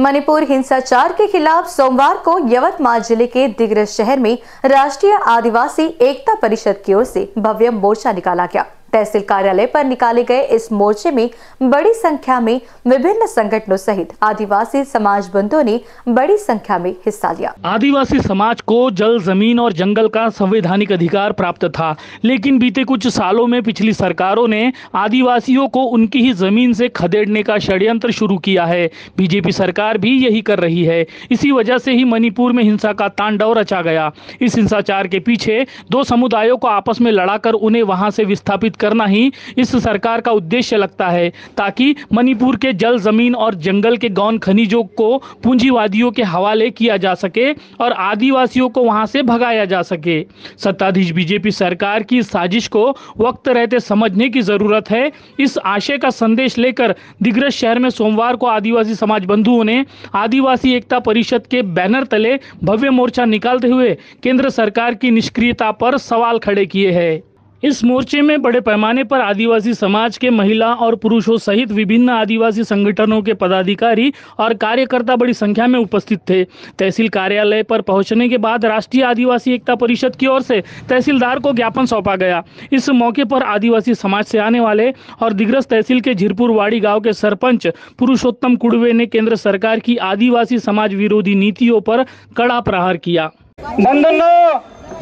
मणिपुर हिंसाचार के खिलाफ सोमवार को यवतमाल ज़िले के दिग्रज शहर में राष्ट्रीय आदिवासी एकता परिषद की ओर से भव्य मोर्चा निकाला गया। तहसील कार्यालय पर निकाले गए इस मोर्चे में बड़ी संख्या में विभिन्न संगठनों सहित आदिवासी समाज बंधुओं ने बड़ी संख्या में हिस्सा लिया। आदिवासी समाज को जल, ज़मीन और जंगल का संवैधानिक अधिकार प्राप्त था, लेकिन बीते कुछ सालों में पिछली सरकारों ने आदिवासियों को उनकी ही ज़मीन से खदेड़ने का षड्यंत्र शुरू किया है। बीजेपी सरकार भी यही कर रही है। इसी वजह से ही मणिपुर में हिंसा का तांडव रचा गया। इस हिंसाचार के पीछे दो समुदायों को आपस में लड़ाकर उन्हें वहाँ से विस्थापित करना ही इस सरकार का उद्देश्य लगता है, ताकि मणिपुर के जल ज़मीन और जंगल के गौन खनिजों को पूंजीवादियों के हवाले किया जा सके और आदिवासियों को वहाँ से भगाया जा सके। सत्ताधीश बीजेपी सरकार की साजिश को वक्त रहते समझने की ज़रूरत है। इस आशय का संदेश लेकर दिग्रज शहर में सोमवार को आदिवासी समाज बंधुओं ने आदिवासी एकता परिषद के बैनर तले भव्य मोर्चा निकालते हुए केंद्र सरकार की निष्क्रियता पर सवाल खड़े किए हैं। इस मोर्चे में बड़े पैमाने पर आदिवासी समाज के महिला और पुरुषों सहित विभिन्न आदिवासी संगठनों के पदाधिकारी और कार्यकर्ता बड़ी संख्या में उपस्थित थे। तहसील कार्यालय पर पहुँचने के बाद राष्ट्रीय आदिवासी एकता परिषद की ओर से तहसीलदार को ज्ञापन सौंपा गया। इस मौके पर आदिवासी समाज से आने वाले और दिग्रस तहसील के झिरपुर वाड़ी गाँव के सरपंच पुरुषोत्तम कुड़वे ने केंद्र सरकार की आदिवासी समाज विरोधी नीतियों पर कड़ा प्रहार किया।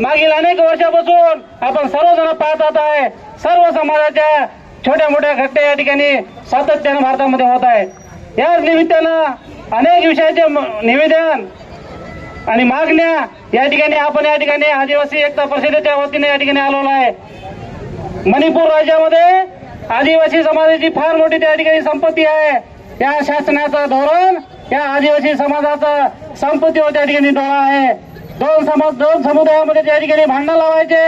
मागील अनेक वर्षापासून आपण सर्वजण पाहत आत आहे. सर्व समाजाच्या छोट्या मोठ्या घटना या ठिकाणी सातत्यानं भारतामध्ये होत आहे याच निमित्तानं अनेक विषयाचे म- निवेदन आणि मागण्या या ठिकाणी आपण या ठिकाणी आदिवासी एकता परिषदेच्या वतीने या ठिकाणी आलेलो आहे. मणिपूर राज्यामध्ये आदिवासी समाजाची फार मोठी त्या ठिकाणी संपत्ती आहे. या शासनाचं धोरण या आदिवासी समाजाचं संपत्तीवर त्या ठिकाणी डोळा आहे. दोन समाज दोन समुदायामध्ये त्या ठिकाणी भांडणं लावायचे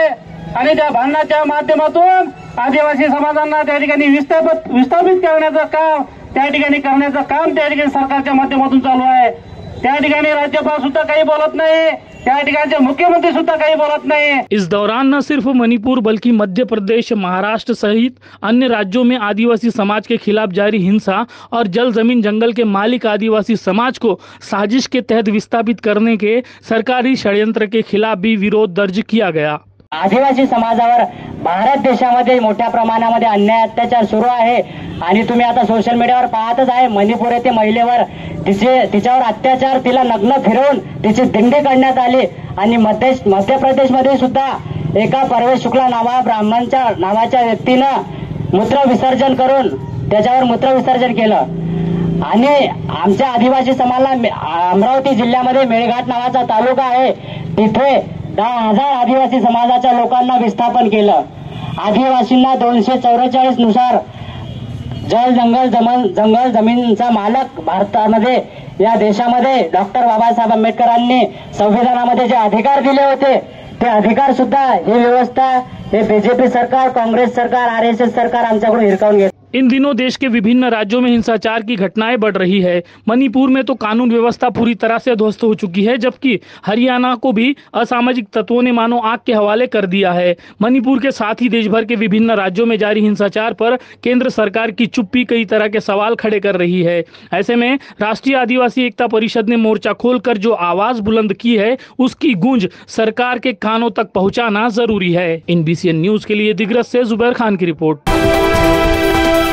आणि त्या भांडणाच्या माध्यमातून आदिवासी समाजांना त्या ठिकाणी विस्थापित विस्थापित करण्याचं काम त्या ठिकाणी करण्याचं काम त्या ठिकाणी सरकारच्या माध्यमातून चालू आहे. त्या ठिकाणी राज्यपाल सुद्धा काही बोलत नाही. त्या ठिकाणचे मुख्यमंत्री सुद्धा काही बोलत नाही इस दौरान न सिर्फ़ मणिपुर बल्कि मध्य प्रदेश महाराष्ट्र सहित अन्य राज्यों में आदिवासी समाज के खिलाफ जारी हिंसा और जल ज़मीन जंगल के मालिक आदिवासी समाज को साजिश के तहत विस्थापित करने के सरकारी षड्यंत्र के खिलाफ भी विरोध दर्ज किया गया। आदिवासी समाजावर भारत देशामध्ये मोठ्या प्रमाणामध्ये अन्याय अत्याचार सुरू आहे. आणि तुम्ही आता सोशल मीडियावर पाहतच आहे मणिपूर येथे महिलेवर तिचे तिच्यावर अत्याचार तिला नग्न फिरवून तिची दिंडी काढण्यात आली. आणि मध्य मध्य प्रदेशमध्ये सुद्धा एका परवेश शुक्ला नावा ब्राह्मणच्या नावाच्या व्यक्तीनं मूत्र विसर्जन करून त्याच्यावर मूत्र विसर्जन केलं. आणि आमच्या आदिवासी समाजाला अमरावती जिल्ह्यामध्ये मेळघाट नावाचा तालुका आहे. तिथे दहा हजार आदिवासी समाजाच्या लोकांना विस्थापन केलं. आदिवासींना दोनशे चौवेचाळीसनुसार जल जंगल जमन जंगल जमीनचा मालक भारतामध्ये या देशामध्ये डॉक्टर बाबासाहेब आंबेडकरांनी संविधानामध्ये जे अधिकार दिले होते ते अधिकार सुद्धा ही व्यवस्था हे बीजेपी सरकार काँग्रेस सरकार आर एस एस सरकार आमच्याकडून हिरकावून घेत इन दिनों देश के विभिन्न राज्यों में हिंसाचार की घटनाएँ बढ़ रही है। मणिपुर में तो कानून व्यवस्था पूरी तरह से ध्वस्त हो चुकी है, जबकि हरियाणा को भी असामाजिक तत्वों ने मानो आग के हवाले कर दिया है। मणिपुर के साथ ही देश भर के विभिन्न राज्यों में जारी हिंसाचार पर केंद्र सरकार की चुप्पी कई तरह के सवाल खड़े कर रही है। ऐसे में राष्ट्रीय आदिवासी एकता परिषद ने मोर्चा खोलकर जो आवाज़ बुलंद की है, उसकी गूंज सरकार के कानों तक पहुंचाना ज़रूरी है। इन न्यूज़ के लिए दिग्रज से जुबैर खान की रिपोर्ट।